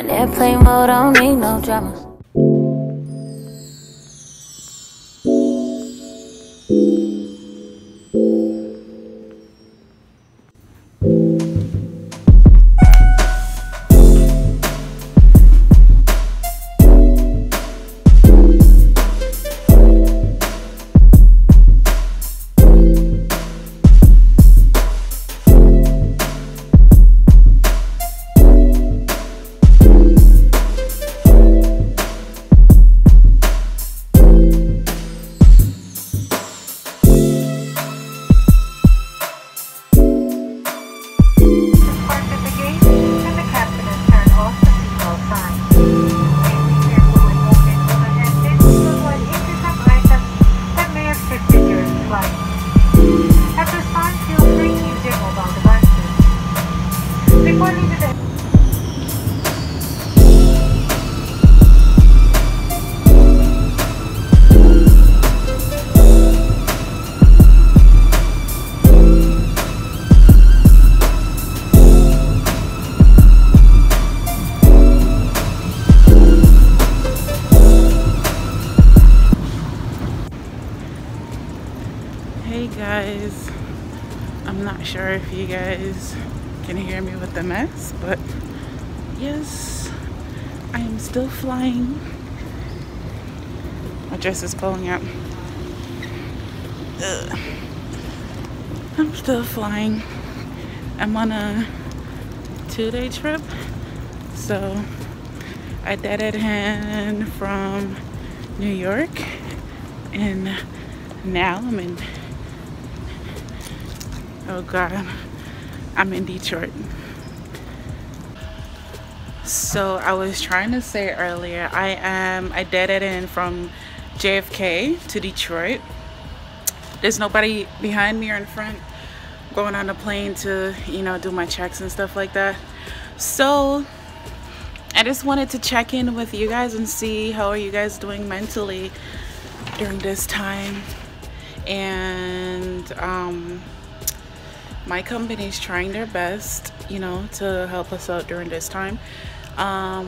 on airplane mode, I don't need no drama. guys if you guys can hear me with the mess but yes i am still flying. My dress is pulling up. Ugh. i'm still flying. I'm on a two-day trip so i deaded in from new york and now i'm in oh god. I'm in detroit. So i was trying to say earlier i am i it in from jfk to detroit. There's nobody behind me or in front going on the plane to you know do my checks and stuff like that. So i just wanted to check in with you guys and see how are you guys doing mentally during this time. And um my company is trying their best you know to help us out during this time. Um,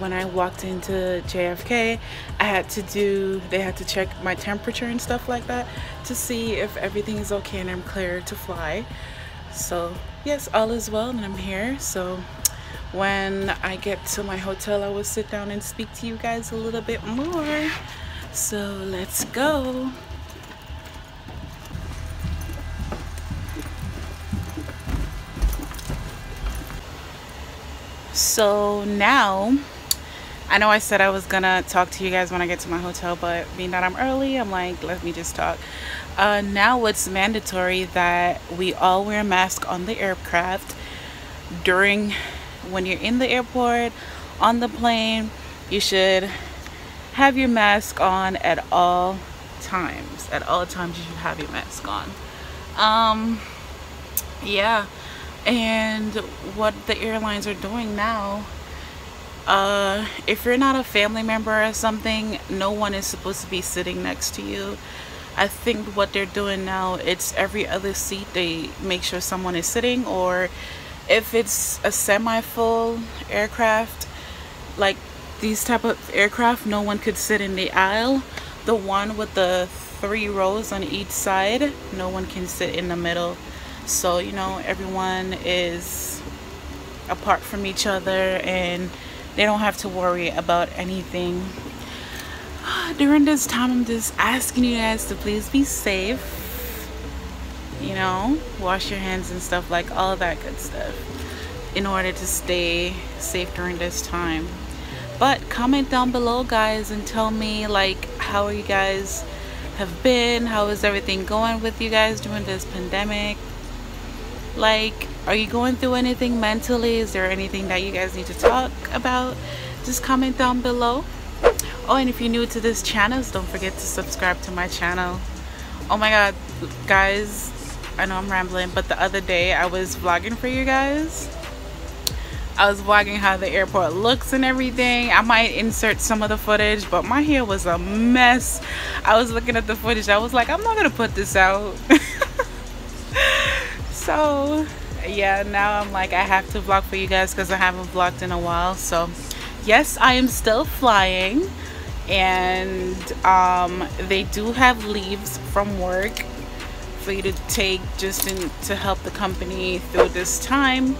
when I walked into JFK I had to do they had to check my temperature and stuff like that to see if everything is okay and I'm clear to fly. So yes all is well and I'm here. So when I get to my hotel I will sit down and speak to you guys a little bit more. So let's go so now I know I said I was gonna talk to you guys when I get to my hotel but being that I'm early I'm like let me just talk. Uh, now it's mandatory that we all wear a mask on the aircraft during when you're in the airport on the plane you should have your mask on at all times at all times you should have your mask on. Um yeah and what the airlines are doing now uh, if you're not a family member or something no one is supposed to be sitting next to you. I think what they're doing now it's every other seat they make sure someone is sitting or if it's a semi-full aircraft like these type of aircraft no one could sit in the aisle. The one with the three rows on each side no one can sit in the middle so you know everyone is apart from each other and they don't have to worry about anything. During this time i'm just asking you guys to please be safe. You know wash your hands and stuff like all that good stuff in order to stay safe during this time. But comment down below guys and tell me like how you guys have been how is everything going with you guys during this pandemic like are you going through anything mentally? Is there anything that you guys need to talk about? Just comment down below. Oh and if you're new to this channel don't forget to subscribe to my channel. Oh my god guys I know I'm rambling but the other day I was vlogging for you guys. I was vlogging how the airport looks and everything. I might insert some of the footage but my hair was a mess. I was looking at the footage. I was like I'm not gonna put this out so yeah now i'm like i have to vlog for you guys because i haven't vlogged in a while. So yes i am still flying. And um, they do have leaves from work for you to take just in, to help the company through this time.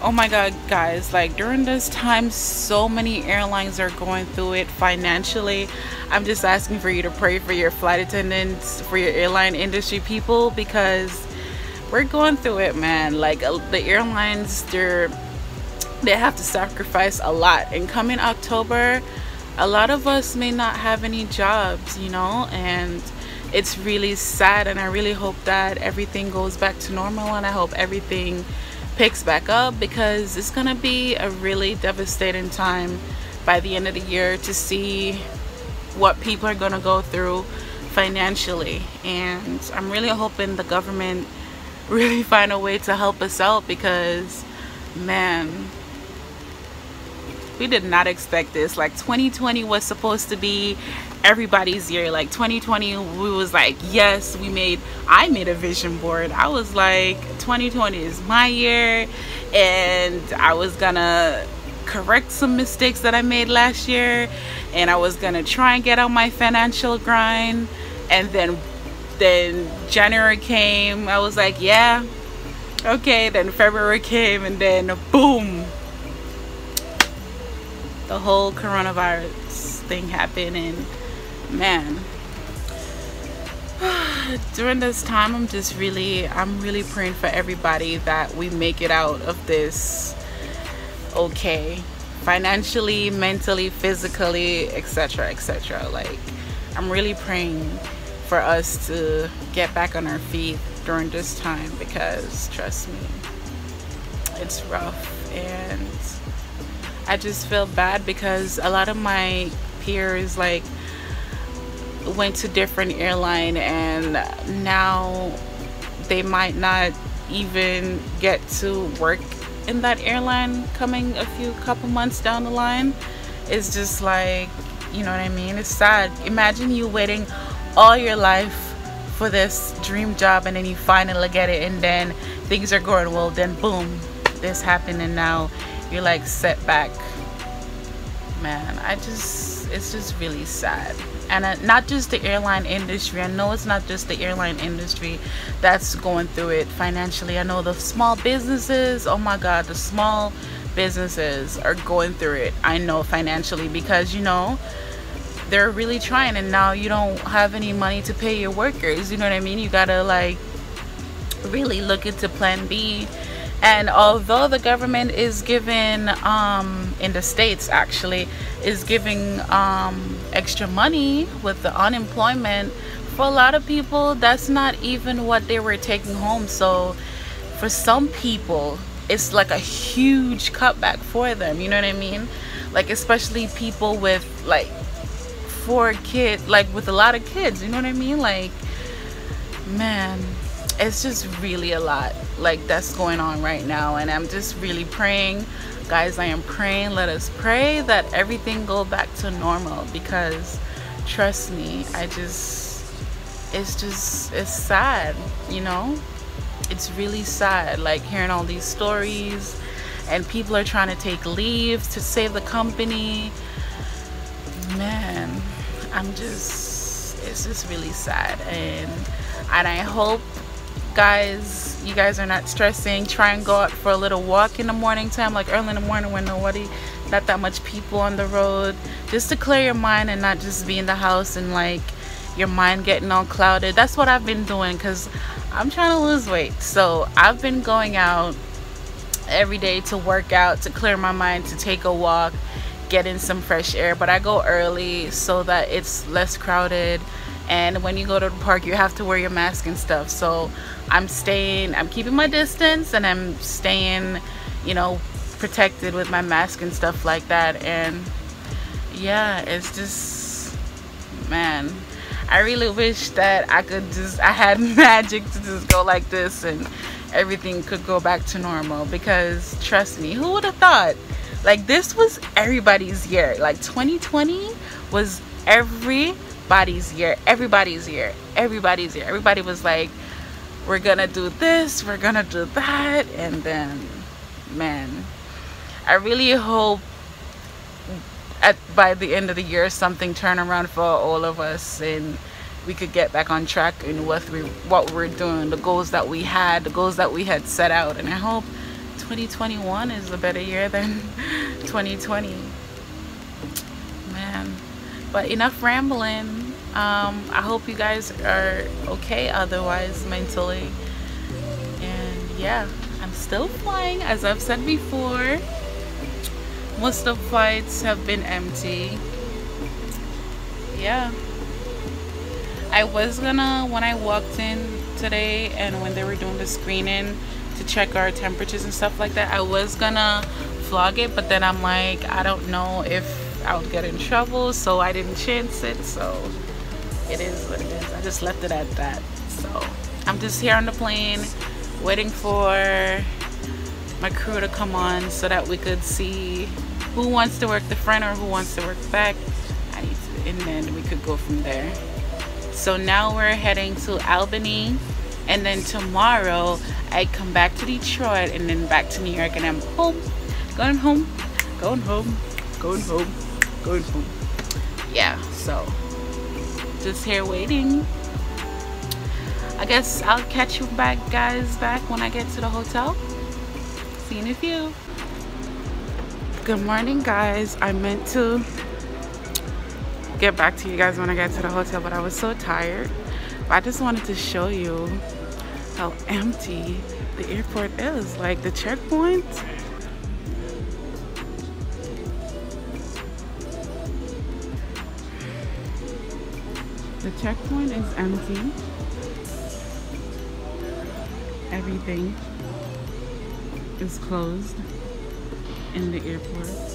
Oh my god guys like during this time so many airlines are going through it financially. I'm just asking for you to pray for your flight attendants for your airline industry people because we're going through it man. Like uh, the airlines they're they have to sacrifice a lot. And coming october a lot of us may not have any jobs you know? And it's really sad and i really hope that everything goes back to normal and i hope everything picks back up because it's gonna be a really devastating time by the end of the year to see what people are gonna go through financially. And i'm really hoping the government really find a way to help us out because man we did not expect this. Like 2020 was supposed to be everybody's year. Like 2020 we was like yes we made i made a vision board. I was like 2020 is my year and i was gonna correct some mistakes that i made last year and i was gonna try and get on my financial grind and then then january came i was like yeah okay. Then february came and then boom the whole coronavirus thing happened. And man during this time i'm just really i'm really praying for everybody that we make it out of this okay financially mentally physically etc etc like i'm really praying for us to get back on our feet during this time because trust me it's rough. And I just feel bad because a lot of my peers like went to different airline and now they might not even get to work in that airline coming a few couple months down the line. It's just like you know what I mean? It's sad. Imagine you waiting all your life for this dream job and then you finally get it and then things are going well then boom this happened and now you're like set back. Man i just it's just really sad. And uh, not just the airline industry i know it's not just the airline industry that's going through it financially. I know the small businesses oh my god the small businesses are going through it i know financially because you know they're really trying and now you don't have any money to pay your workers you know what i mean? You gotta like really look into plan b. And although the government is giving um, in the states actually is giving um, extra money with the unemployment for a lot of people that's not even what they were taking home. So for some people it's like a huge cutback for them you know what i mean? Like especially people with like four kids like with a lot of kids you know what i mean? Like man it's just really a lot like that's going on right now and i'm just really praying. Guys i am praying let us pray that everything go back to normal because trust me i just it's just it's sad you know? It's really sad like hearing all these stories and people are trying to take leave to save the company. Man i'm just it's just really sad. And and i hope guys you guys are not stressing. Try and go out for a little walk in the morning time like early in the morning when nobody not that much people on the road. Just to clear your mind and not just be in the house and like your mind getting all clouded. That's what I've been doing because I'm trying to lose weight. So I've been going out every day to work out to clear my mind to take a walk get in some fresh air but I go early so that it's less crowded. And when you go to the park you have to wear your mask and stuff. So I'm staying I'm keeping my distance and I'm staying you know protected with my mask and stuff like that. And yeah it's just man I really wish that I could just I had magic to just go like this and everything could go back to normal because trust me who would have thought like this was everybody's year. Like 2020 was everybody's year. Everybody's year. Everybody's year. Everybody was like we're gonna do this. We're gonna do that. And then man i really hope at by the end of the year something turn around for all of us and we could get back on track in what we what we're doing the goals that we had the goals that we had set out. And i hope 2021 is a better year than 2020 man. But enough rambling. Um, i hope you guys are okay otherwise mentally. And yeah i'm still flying as i've said before. Most of the flights have been empty. Yeah. I was gonna when I walked in today and when they were doing the screening to check our temperatures and stuff like that. I was gonna vlog it but then I'm like I don't know if I would get in trouble so I didn't chance it so it is what it is. I just left it at that so. I'm just here on the plane waiting for my crew to come on so that we could see who wants to work the front or who wants to work back. I need to, and then we could go from there. So now we're heading to Albany and then tomorrow I come back to Detroit and then back to New York and I'm home. Going home. Going home. Going home. Going home. Yeah so just here waiting. I guess I'll catch you back guys back when I get to the hotel. See you in a few. Good morning guys. I meant to get back to you guys when I get to the hotel, but I was so tired. But I just wanted to show you how empty the airport is. Like the checkpoint. The checkpoint is empty. Everything is closed in the airport.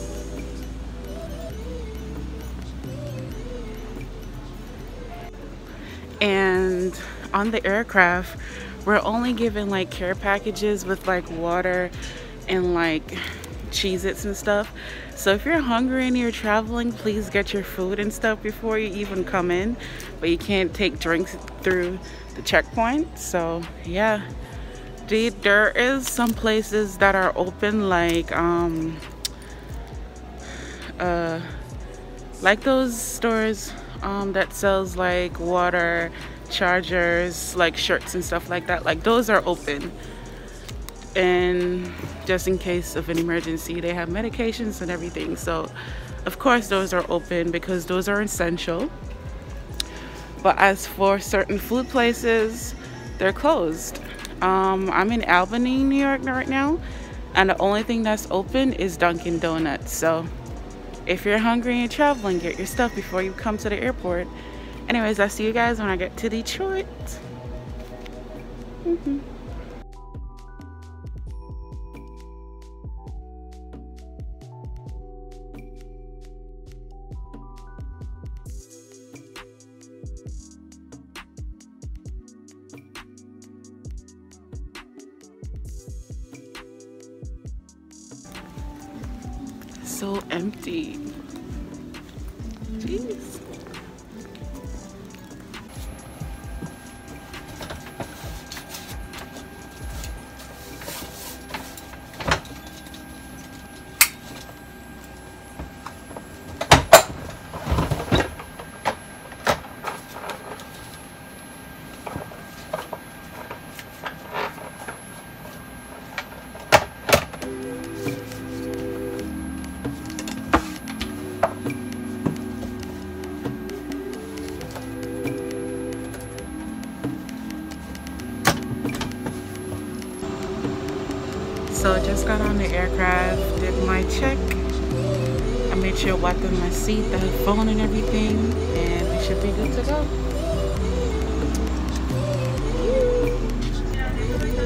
and on the aircraft we're only given like care packages with like water and like Cheez-Its and stuff. So if you're hungry and you're traveling please get your food and stuff before you even come in. But you can't take drinks through the checkpoint. So yeah. There is some places that are open like um uh like those stores um, that sells like water chargers like shirts and stuff like that. Like those are open. And just in case of an emergency they have medications and everything. So of course those are open because those are essential. But as for certain food places they're closed. Um, I'm in Albany New York right now and the only thing that's open is Dunkin Donuts. So if you're hungry and traveling, get your stuff before you come to the airport. Anyways, I'll see you guys when I get to Detroit. Mm -hmm. so empty. Jeez. Just got on the aircraft did my check. I made sure I wiped on my seat the phone and everything and we should be good to go.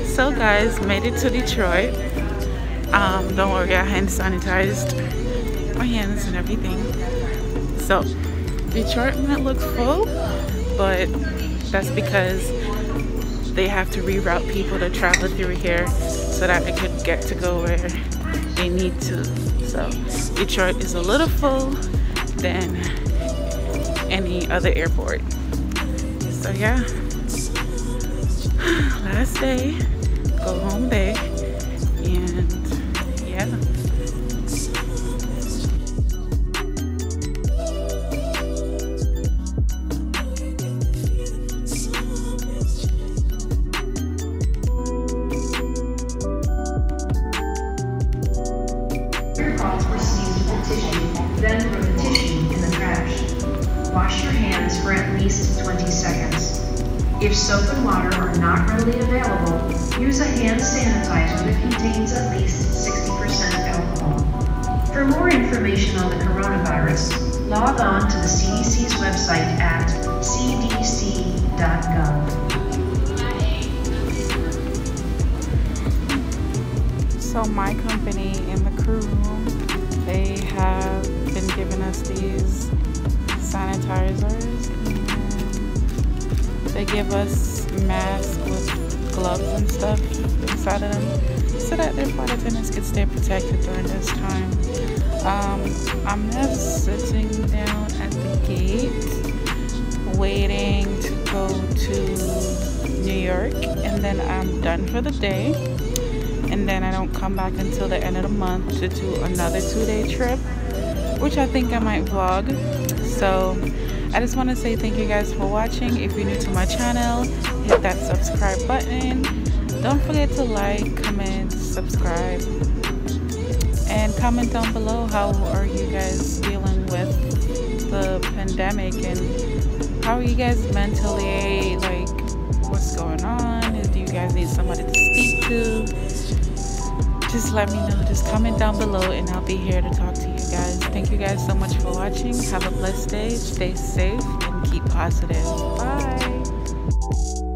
So guys made it to Detroit. Um, don't worry I hand sanitized my hands and everything. So Detroit might look full but that's because they have to reroute people to travel through here that they could get to go where they need to. So Detroit is a little full than any other airport. So yeah, last day, go home day, and yeah. Contains at least 60% alcohol. For more information on the coronavirus, log on to the CDC's website at cdc.gov. So my company and the crew, they have been giving us these sanitizers and they give us masks with gloves and stuff inside of them so that their flight attendants can stay protected during this time. Um, I'm just sitting down at the gate waiting to go to New York and then I'm done for the day. And then I don't come back until the end of the month to do another two-day trip which I think I might vlog. So I just want to say thank you guys for watching. If you're new to my channel hit that subscribe button. Don't forget to like comment subscribe. And comment down below how are you guys dealing with the pandemic? And how are you guys mentally like what's going on? Do you guys need somebody to speak to? Just let me know. Just comment down below and i'll be here to talk to you guys. Thank you guys so much for watching. Have a blessed day. Stay safe and keep positive. Bye